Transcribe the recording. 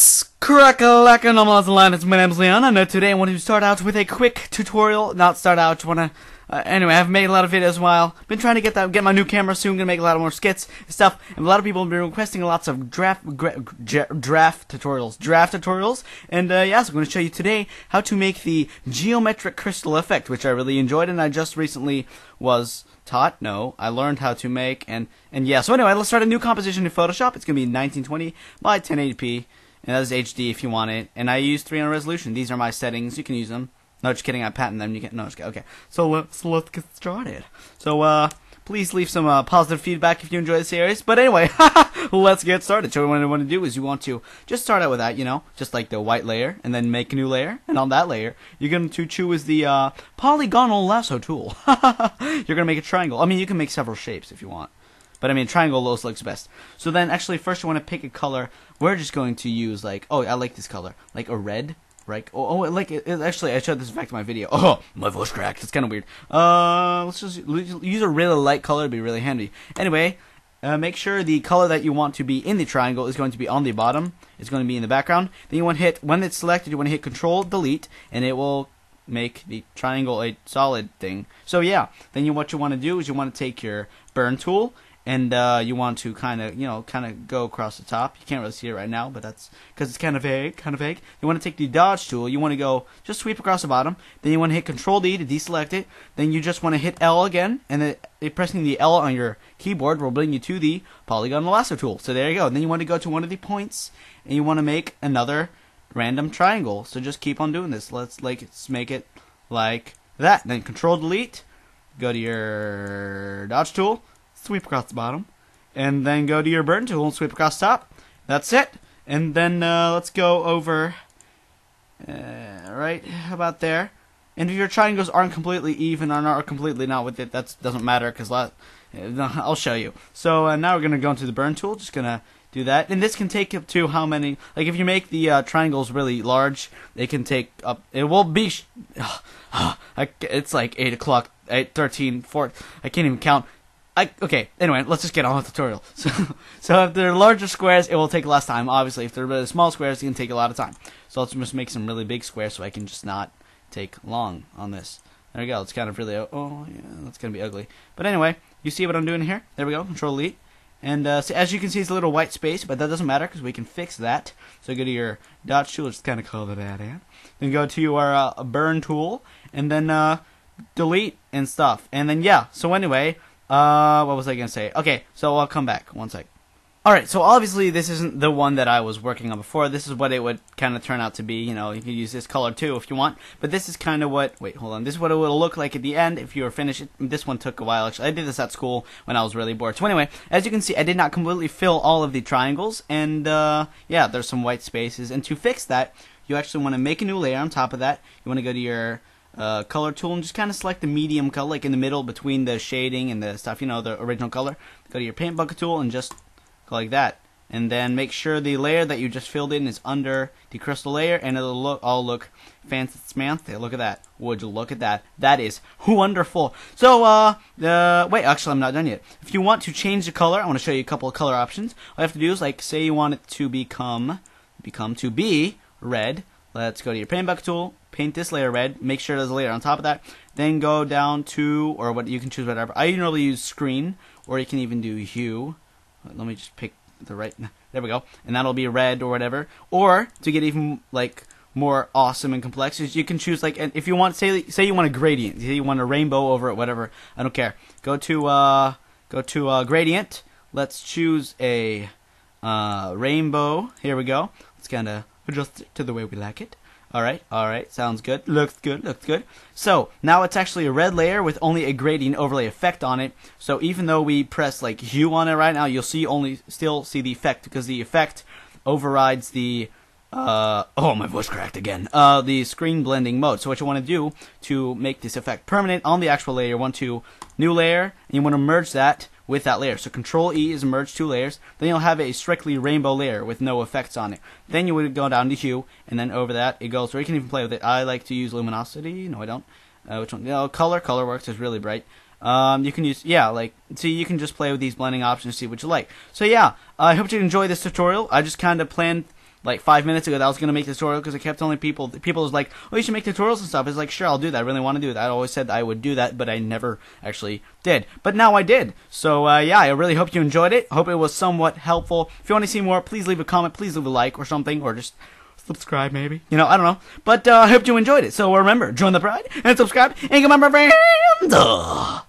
The line? It's my name's Leon, and uh, today I want to start out with a quick tutorial. Not start out, want to... Uh, anyway, I've made a lot of videos while. Been trying to get that, get my new camera soon. Gonna make a lot of more skits and stuff. And a lot of people have been requesting lots of draft gra- draft tutorials, draft tutorials. And uh, yeah, so I'm gonna show you today how to make the geometric crystal effect, which I really enjoyed, and I just recently was taught. No, I learned how to make. And and yeah, so anyway, let's start a new composition in Photoshop. It's gonna be 1920 by 1080p. And that is HD if you want it. And I use 300 resolution. These are my settings. You can use them. No, just kidding. I patent them. You can no, just kidding. okay. So let's so let's get started. So uh, please leave some uh, positive feedback if you enjoy the series. But anyway, let's get started. So what I want to do is you want to just start out with that, you know, just like the white layer, and then make a new layer. And on that layer, you're going to choose the uh, polygonal lasso tool. you're going to make a triangle. I mean, you can make several shapes if you want. But I mean, triangle looks best. So then, actually, first you want to pick a color. We're just going to use like, oh, I like this color, like a red right? Oh, oh like it, it, actually, I showed this back in my video. Oh, my voice cracked. It's kind of weird. Uh, let's just use a really light color. It'd be really handy. Anyway, uh, make sure the color that you want to be in the triangle is going to be on the bottom. It's going to be in the background. Then you want to hit when it's selected. You want to hit Control Delete, and it will make the triangle a solid thing. So yeah, then you what you want to do is you want to take your burn tool and uh, you want to kind of, you know, kind of go across the top. You can't really see it right now, but that's because it's kind of vague, kind of vague. You want to take the dodge tool. You want to go just sweep across the bottom. Then you want to hit Control D to deselect it. Then you just want to hit L again, and pressing the L on your keyboard will bring you to the polygon lasso tool. So there you go. And then you want to go to one of the points, and you want to make another random triangle. So just keep on doing this. Let's like let's make it like that. Then Control Delete. Go to your dodge tool sweep across the bottom, and then go to your burn tool and sweep across top. That's it. And then uh, let's go over uh, right about there. And if your triangles aren't completely even or are completely not with it, that doesn't matter because I'll show you. So uh, now we're gonna go into the burn tool. Just gonna do that, and this can take up to how many? Like if you make the uh, triangles really large, it can take up. It will be. it's like eight o'clock, eight thirteen, four. I can't even count. I, okay, anyway, let's just get on with the tutorial. So, so if they're larger squares, it will take less time. Obviously, if they're really small squares, it can take a lot of time. So let's just make some really big squares so I can just not take long on this. There we go. It's kind of really, oh, yeah, that's going to be ugly. But anyway, you see what I'm doing here? There we go, Control Delete. And uh, so as you can see, it's a little white space, but that doesn't matter because we can fix that. So go to your dodge tool, just kind of color that in. Then go to your uh, burn tool, and then uh, delete and stuff. And then, yeah, so anyway, uh, what was I gonna say? Okay, so I'll come back. One sec. Alright, so obviously this isn't the one that I was working on before. This is what it would kind of turn out to be. You know, you can use this color too if you want. But this is kind of what... Wait, hold on. This is what it will look like at the end if you were finished. This one took a while, actually. I did this at school when I was really bored. So anyway, as you can see, I did not completely fill all of the triangles. And, uh, yeah, there's some white spaces. And to fix that, you actually want to make a new layer on top of that. You want to go to your uh, color tool and just kind of select the medium color, like in the middle between the shading and the stuff, you know, the original color. Go to your paint bucket tool and just go like that. And then make sure the layer that you just filled in is under the crystal layer, and it'll look all look fancy smancy. Look at that. Would you look at that? That is wonderful. So, uh, uh, wait, actually, I'm not done yet. If you want to change the color, I want to show you a couple of color options. All you have to do is, like, say you want it to become, become to be red. Let's go to your paint bucket tool, paint this layer red, make sure there's a layer on top of that, then go down to, or what you can choose whatever. I normally use screen, or you can even do hue. Let me just pick the right, there we go, and that'll be red or whatever. Or, to get even, like, more awesome and complex, is you can choose, like, if you want, say, say you want a gradient, say you want a rainbow over it, whatever, I don't care. Go to, uh, go to, uh, gradient, let's choose a, uh, rainbow, here we go. Let's kind of adjust it to the way we like it. Alright, alright, sounds good. Looks good, looks good. So, now it's actually a red layer with only a gradient overlay effect on it. So even though we press like hue on it right now, you'll see only still see the effect because the effect overrides the uh, oh, my voice cracked again. Uh, the screen blending mode. So what you want to do to make this effect permanent on the actual layer, you want to new layer, and you want to merge that with that layer. So Control E is merge two layers. Then you'll have a strictly rainbow layer with no effects on it. Then you would go down to hue, and then over that it goes. Or you can even play with it. I like to use luminosity. No, I don't. Uh, which one? No, color. Color works. It's really bright. Um, you can use, yeah, like, see, you can just play with these blending options, see what you like. So yeah, I hope you enjoy this tutorial. I just kind of planned like five minutes ago that I was gonna make a tutorial because I kept telling people people was like, oh, you should make tutorials and stuff. It's like, sure, I'll do that. I really want to do that. I always said I would do that, but I never actually did. But now I did. So uh, yeah, I really hope you enjoyed it. Hope it was somewhat helpful. If you want to see more, please leave a comment. Please leave a like or something, or just subscribe maybe. You know, I don't know. But uh, I hope you enjoyed it. So remember, join the pride and subscribe and come on, my friends.